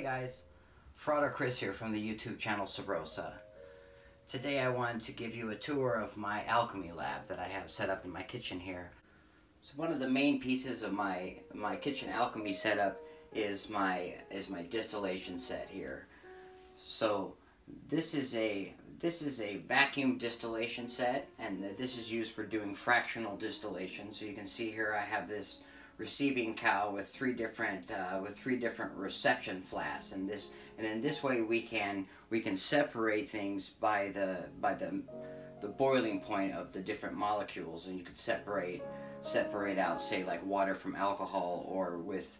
Hey guys, Frater Kris here from the YouTube channel Sub Rosa. Today I wanted to give you a tour of my alchemy lab that I have set up in my kitchen here. So one of the main pieces of my my kitchen alchemy setup is my is my distillation set here. So this is a this is a vacuum distillation set and this is used for doing fractional distillation. So you can see here I have this receiving cow with three different uh, with three different reception flasks. And this and in this way we can we can separate things by the by the the boiling point of the different molecules. And you could separate separate out say like water from alcohol or with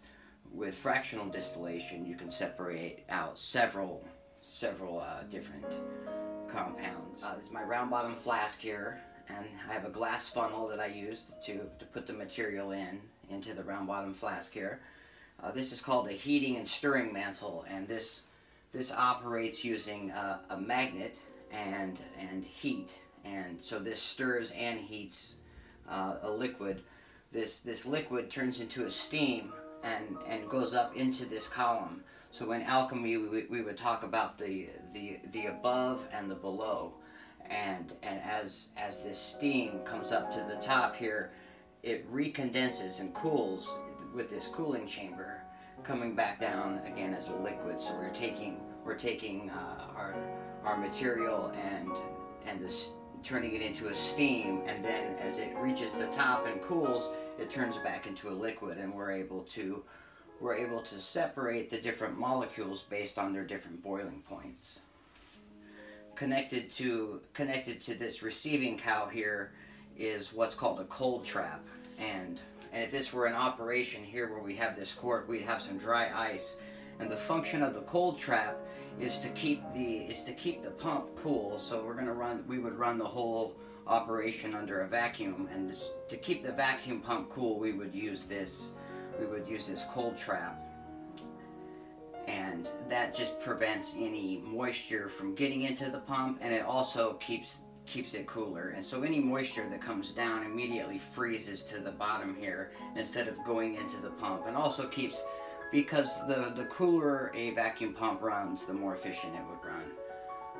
with fractional distillation you can separate out several several uh, different compounds. Uh, this is my round bottom flask here and I have a glass funnel that I use to, to put the material in into the round bottom flask here. Uh, this is called a heating and stirring mantle, and this this operates using uh, a magnet and and heat, and so this stirs and heats uh, a liquid. This this liquid turns into a steam and and goes up into this column. So in alchemy, we, we would talk about the the the above and the below, and and as as this steam comes up to the top here it recondenses and cools with this cooling chamber coming back down again as a liquid. So we're taking we're taking uh, our our material and and this turning it into a steam. And then as it reaches the top and cools it turns back into a liquid. And we're able to we're able to separate the different molecules based on their different boiling points connected to connected to this receiving cow here is what's called a cold trap. And, and if this were an operation here where we have this court, we'd have some dry ice. And the function of the cold trap is to keep the is to keep the pump cool. So we're gonna run we would run the whole operation under a vacuum and to keep the vacuum pump cool we would use this we would use this cold trap and that just prevents any moisture from getting into the pump and it also keeps keeps it cooler. And so any moisture that comes down immediately freezes to the bottom here instead of going into the pump. And also keeps, because the, the cooler a vacuum pump runs, the more efficient it would run.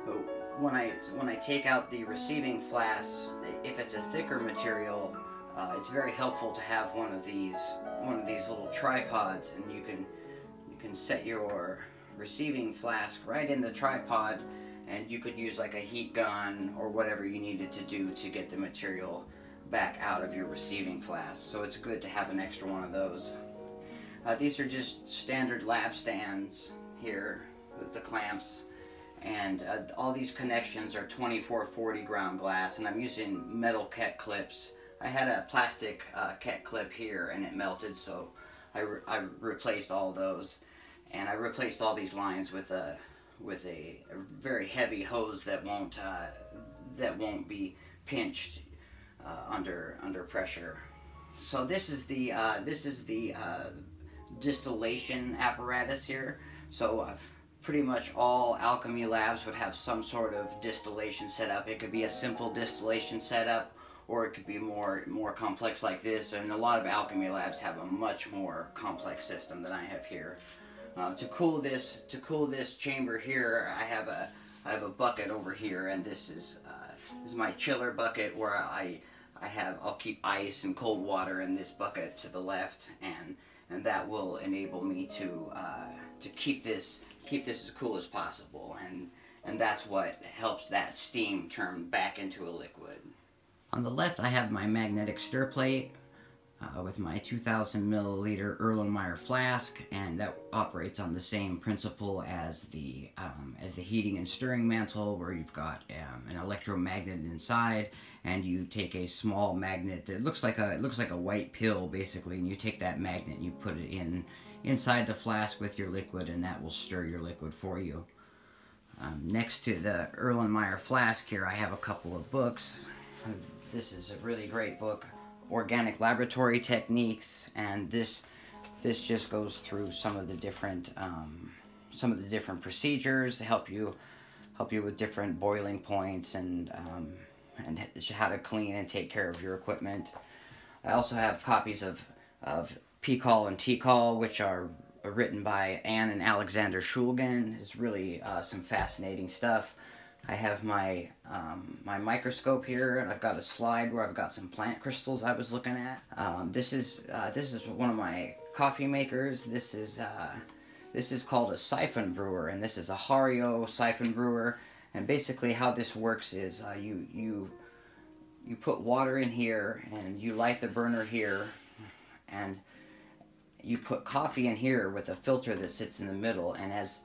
But when I, when I take out the receiving flasks, if it's a thicker material, uh, it's very helpful to have one of these one of these little tripods and you can can set your receiving flask right in the tripod and you could use like a heat gun or whatever you needed to do to get the material back out of your receiving flask. So it's good to have an extra one of those. Uh, these are just standard lab stands here with the clamps and uh, all these connections are 2440 ground glass and I'm using metal Keck clips. I had a plastic uh, Keck clip here and it melted so I, re I replaced all those and I replaced all these lines with a with a, a very heavy hose that won't uh, that won't be pinched uh, under under pressure. So this is the uh, this is the uh, distillation apparatus here. So uh, pretty much all alchemy labs would have some sort of distillation setup. It could be a simple distillation setup or it could be more more complex like this and a lot of alchemy labs have a much more complex system than I have here. Uh, to cool this, to cool this chamber here, I have a, I have a bucket over here, and this is, uh, this is my chiller bucket where I, I have, I'll keep ice and cold water in this bucket to the left, and, and that will enable me to, uh, to keep this, keep this as cool as possible, and, and that's what helps that steam turn back into a liquid. On the left, I have my magnetic stir plate, uh, with my 2000 milliliter Erlenmeyer flask and that operates on the same principle as the um, as the heating and stirring mantle where you've got um, an electromagnet inside and you take a small magnet that looks like a it looks like a white pill basically and you take that magnet and you put it in inside the flask with your liquid and that will stir your liquid for you. Um, next to the Erlenmeyer flask here I have a couple of books. This is a really great book organic laboratory techniques, and this this just goes through some of the different um, some of the different procedures to help you help you with different boiling points and um, and how to clean and take care of your equipment. I also have copies of of PiHKAL and TiHKAL, which are written by Anne and Alexander Shulgin. It's really uh, some fascinating stuff. I have my um, my microscope here, and I've got a slide where I've got some plant crystals I was looking at. Um, this is uh, this is one of my coffee makers. This is uh, this is called a siphon brewer, and this is a Hario siphon brewer. And basically, how this works is uh, you you you put water in here, and you light the burner here, and you put coffee in here with a filter that sits in the middle, and as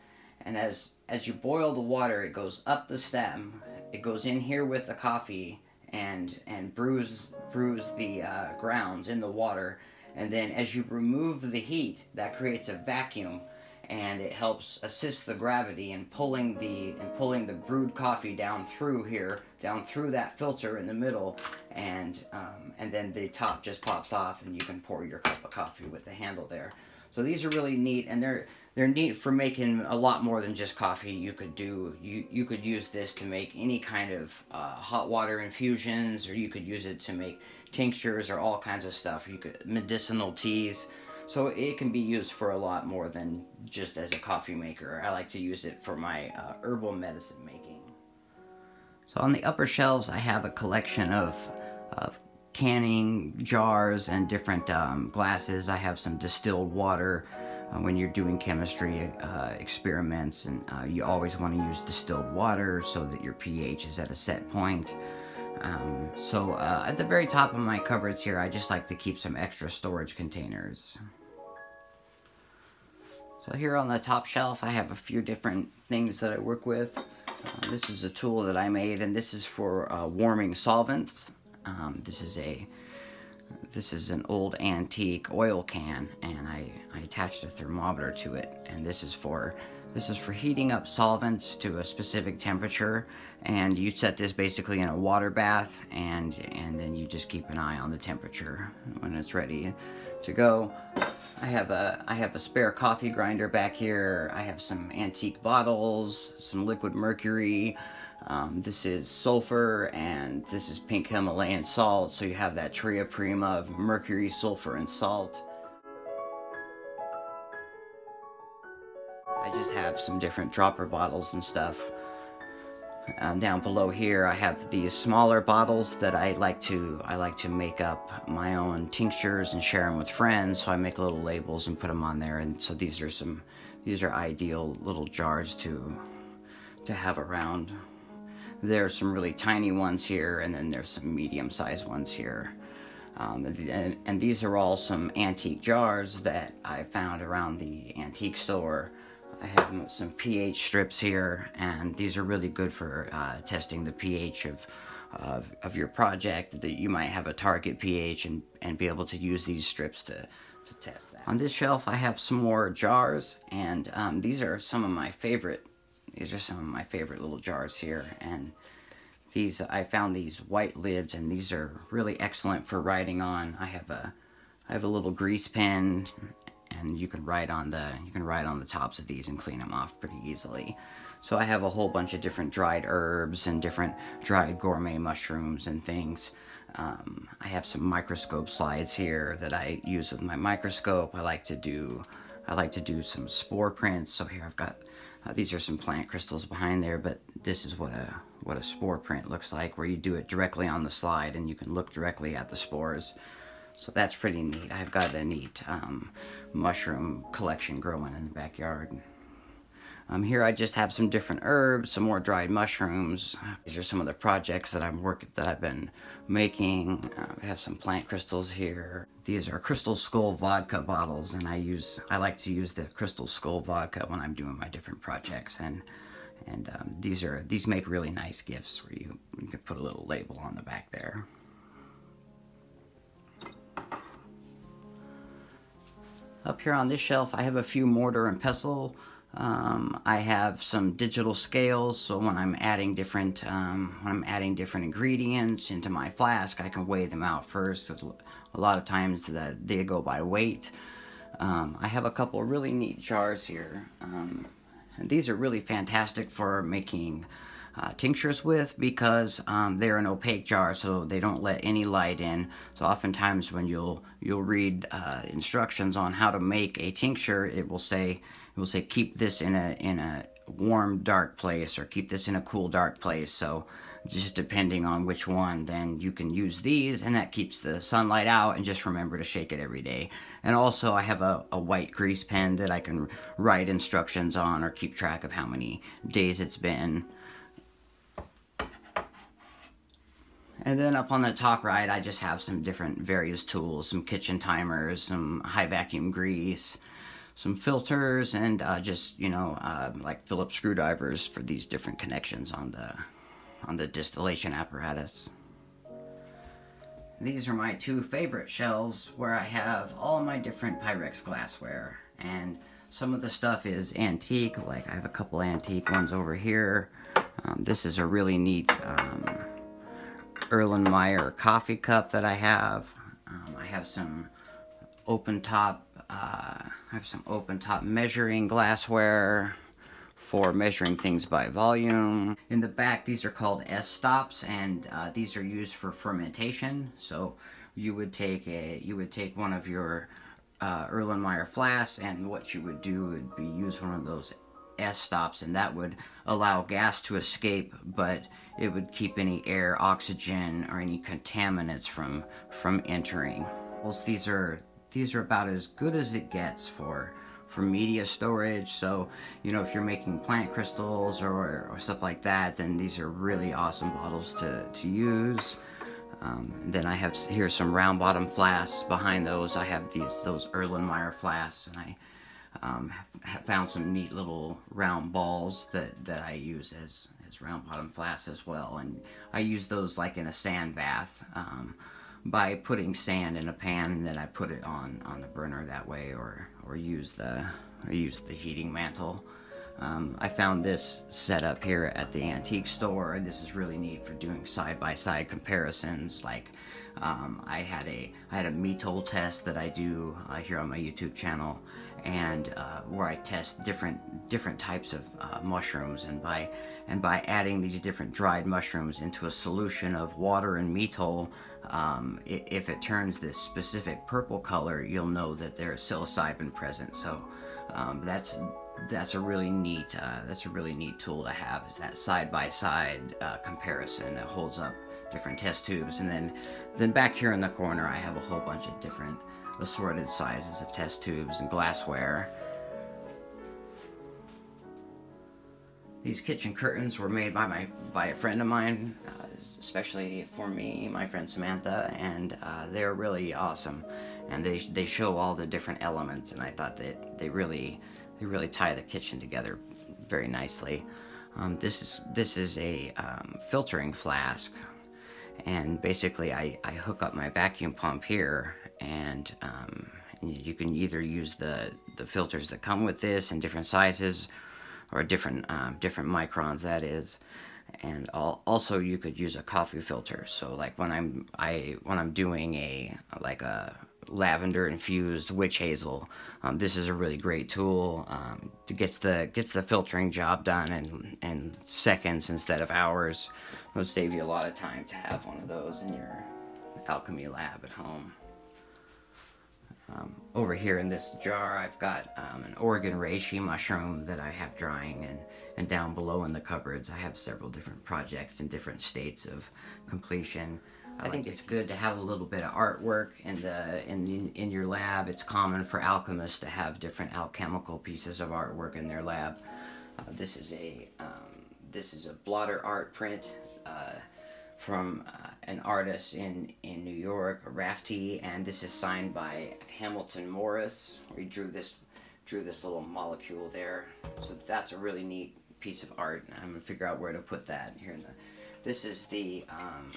and as as you boil the water, it goes up the stem. It goes in here with the coffee and and brews brews the uh, grounds in the water. And then as you remove the heat, that creates a vacuum, and it helps assist the gravity in pulling the and pulling the brewed coffee down through here, down through that filter in the middle, and um, and then the top just pops off, and you can pour your cup of coffee with the handle there. So these are really neat, and they're they're neat for making a lot more than just coffee. You could do you you could use this to make any kind of uh, hot water infusions, or you could use it to make tinctures or all kinds of stuff. You could medicinal teas. So it can be used for a lot more than just as a coffee maker. I like to use it for my uh, herbal medicine making. So on the upper shelves, I have a collection of, of canning jars and different um, glasses. I have some distilled water uh, when you're doing chemistry uh, experiments and uh, you always want to use distilled water so that your pH is at a set point. Um, so uh, at the very top of my cupboards here, I just like to keep some extra storage containers. So here on the top shelf, I have a few different things that I work with. Uh, this is a tool that I made, and this is for uh, warming solvents. Um, this is a this is an old antique oil can and I, I attached a thermometer to it and this is for this is for heating up solvents to a specific temperature and you set this basically in a water bath and and then you just keep an eye on the temperature when it's ready to go. I have a I have a spare coffee grinder back here. I have some antique bottles, some liquid mercury, um, this is sulfur and this is pink Himalayan salt, so you have that tria prima of mercury, sulfur, and salt. I just have some different dropper bottles and stuff. Uh, down below here I have these smaller bottles that I like to I like to make up my own tinctures and share them with friends so I make little labels and put them on there and so these are some these are ideal little jars to to have around there's some really tiny ones here, and then there's some medium-sized ones here. Um, and, and, these are all some antique jars that I found around the antique store. I have some pH strips here, and these are really good for uh, testing the pH of, of, of your project. That you might have a target pH and, and be able to use these strips to, to test that. On this shelf, I have some more jars, and um, these are some of my favorite these are some of my favorite little jars here. And these, I found these white lids and these are really excellent for writing on. I have a, I have a little grease pen and you can write on the, you can write on the tops of these and clean them off pretty easily. So I have a whole bunch of different dried herbs and different dried gourmet mushrooms and things. Um, I have some microscope slides here that I use with my microscope. I like to do I like to do some spore prints. So here I've got uh, these are some plant crystals behind there, but this is what a what a spore print looks like, where you do it directly on the slide and you can look directly at the spores. So that's pretty neat. I've got a neat um, mushroom collection growing in the backyard. Um, here I just have some different herbs, some more dried mushrooms. These are some of the projects that I'm working that I've been making. Uh, I have some plant crystals here. These are Crystal Skull vodka bottles, and I use I like to use the Crystal Skull vodka when I'm doing my different projects. And and um, these are these make really nice gifts where you you can put a little label on the back there. Up here on this shelf, I have a few mortar and pestle um, I have some digital scales, so when I'm adding different um, when I'm adding different ingredients into my flask, I can weigh them out first. A lot of times that they go by weight. Um, I have a couple really neat jars here. Um, and these are really fantastic for making uh, tinctures with because um, they're an opaque jar, so they don't let any light in. So oftentimes when you'll you'll read uh, instructions on how to make a tincture, it will say it will say keep this in a in a warm dark place or keep this in a cool dark place. So just depending on which one, then you can use these and that keeps the sunlight out and just remember to shake it every day. And also I have a, a white grease pen that I can write instructions on or keep track of how many days it's been. And then up on the top right, I just have some different various tools, some kitchen timers, some high vacuum grease, some filters, and uh, just, you know, uh, like Phillips screwdrivers for these different connections on the, on the distillation apparatus. These are my two favorite shelves where I have all my different Pyrex glassware. And some of the stuff is antique, like I have a couple antique ones over here. Um, this is a really neat um, Erlenmeyer coffee cup that I have. Um, I have some open top, uh, I have some open top measuring glassware for measuring things by volume. In the back, these are called S-stops, and uh, these are used for fermentation. So you would take a, you would take one of your uh, Erlenmeyer flasks, and what you would do would be use one of those S stops and that would allow gas to escape but it would keep any air, oxygen or any contaminants from from entering. These are these are about as good as it gets for for media storage so you know if you're making plant crystals or, or stuff like that then these are really awesome bottles to, to use. Um, then I have here some round bottom flasks behind those I have these those Erlenmeyer flasks and I um, found some neat little round balls that, that I use as, as round bottom flasks as well. And I use those like in a sand bath um, by putting sand in a pan and then I put it on, on the burner that way or, or use the or use the heating mantle. Um, I found this set up here at the antique store. This is really neat for doing side-by-side -side comparisons. Like um, I had a I had a METOL test that I do uh, here on my YouTube channel, and uh, where I test different different types of uh, mushrooms and by and by adding these different dried mushrooms into a solution of water and METOL um, if it turns this specific purple color you'll know that there's psilocybin present so um, that's that's a really neat uh, that's a really neat tool to have is that side by side uh, comparison that holds up different test tubes and then then back here in the corner I have a whole bunch of different assorted sizes of test tubes and glassware. These kitchen curtains were made by my by a friend of mine, uh, especially for me, my friend Samantha, and uh, they're really awesome. And they they show all the different elements, and I thought that they really they really tie the kitchen together very nicely. Um, this is this is a um, filtering flask, and basically I, I hook up my vacuum pump here and um, you can either use the the filters that come with this in different sizes or different um, different microns that is. And also you could use a coffee filter. So like when I'm I when I'm doing a like a lavender infused witch hazel. Um, this is a really great tool um, to gets the gets the filtering job done in in seconds instead of hours. It'll save you a lot of time to have one of those in your alchemy lab at home. Um, over here in this jar I've got um, an Oregon reishi mushroom that I have drying and, and down below in the cupboards. I have several different projects in different states of completion. I, I like think it's good to have a little bit of artwork in the in in your lab. It's common for alchemists to have different alchemical pieces of artwork in their lab. Uh, this is a um, this is a blotter art print. Uh, from uh, an artist in, in New York, Rafty, and this is signed by Hamilton Morris. He drew this drew this little molecule there. So that's a really neat piece of art. I'm gonna figure out where to put that here. In the, this is the um,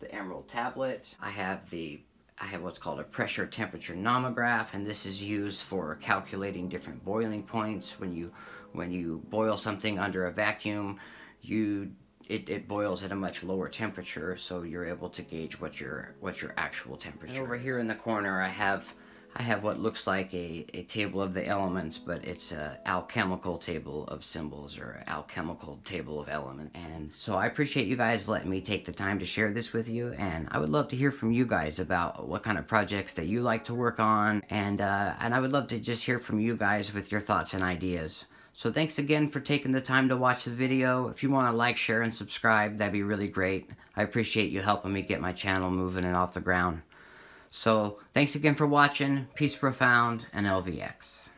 the emerald tablet. I have the I have what's called a pressure temperature nomograph, and this is used for calculating different boiling points. When you when you boil something under a vacuum, you it, it boils at a much lower temperature, so you're able to gauge what your what your actual temperature. And over is. here in the corner, I have I have what looks like a, a table of the elements, but it's a alchemical table of symbols or alchemical table of elements. And so I appreciate you guys letting me take the time to share this with you. And I would love to hear from you guys about what kind of projects that you like to work on. And, uh, and I would love to just hear from you guys with your thoughts and ideas. So thanks again for taking the time to watch the video. If you want to like, share, and subscribe, that'd be really great. I appreciate you helping me get my channel moving and off the ground. So thanks again for watching. Peace profound and LVX.